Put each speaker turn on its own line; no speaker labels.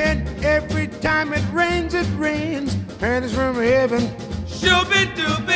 And every time it rains, it rains. And it's from heaven.
Shooby dooby.